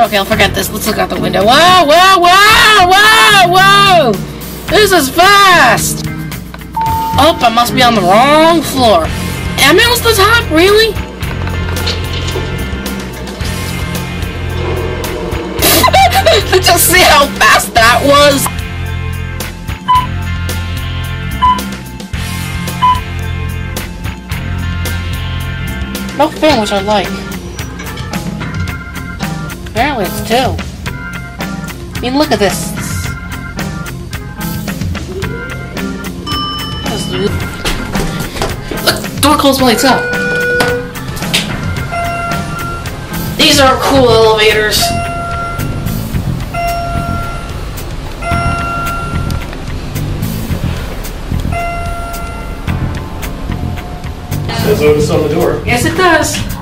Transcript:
Okay, I'll forget this. Let's look out the window. Whoa, whoa, whoa, whoa, whoa! This is fast! Oh, I must be on the wrong floor. Am I on the top? Really? Just see how fast that was! No fan, which I like. Apparently it's two. I mean, look at this. Look, door closed by itself. These are cool elevators. On the door. Yes, it does.